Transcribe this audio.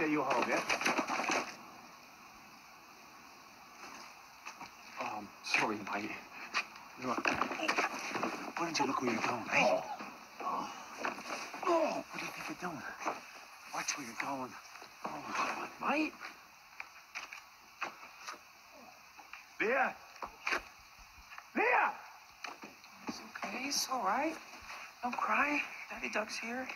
get you Oh, I'm um, sorry, mate. Look, why don't you look where you're going, eh? Oh. oh what do you think you're doing? Watch where you're going. Oh, on, mate. Leah! Leah! It's okay. It's all right. Don't cry. Daddy Duck's here.